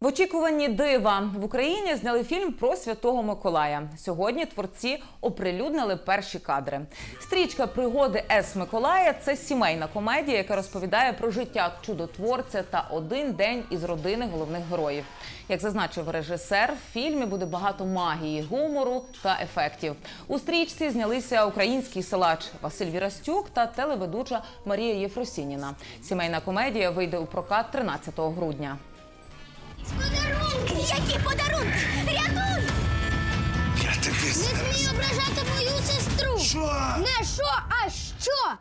В очікуванні дива в Україні зняли фільм про Святого Миколая. Сьогодні творці оприлюднили перші кадри. Стрічка пригоди С. Миколая це сімейна комедія, яка розповідає про життя чудотворця та один день із родини головних героїв. Як зазначив режисер, в фільмі буде багато магії, гумору та ефектів. У стрічці знялися український силач Василь Вірастюк та телеведуча Марія Єфросініна. Сімейна комедія вийде у прокат 13 грудня. Не смій ображати мою сестру! Що? Не що, а що?